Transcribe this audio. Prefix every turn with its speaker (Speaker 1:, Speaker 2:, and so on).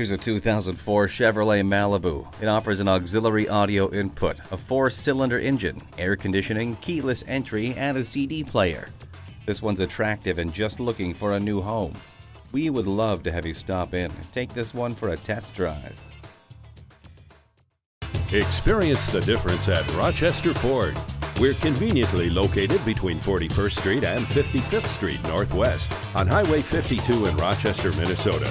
Speaker 1: Here's a 2004 Chevrolet Malibu. It offers an auxiliary audio input, a four cylinder engine, air conditioning, keyless entry, and a CD player. This one's attractive and just looking for a new home. We would love to have you stop in and take this one for a test drive.
Speaker 2: Experience the difference at Rochester Ford. We're conveniently located between 41st Street and 55th Street Northwest on Highway 52 in Rochester, Minnesota.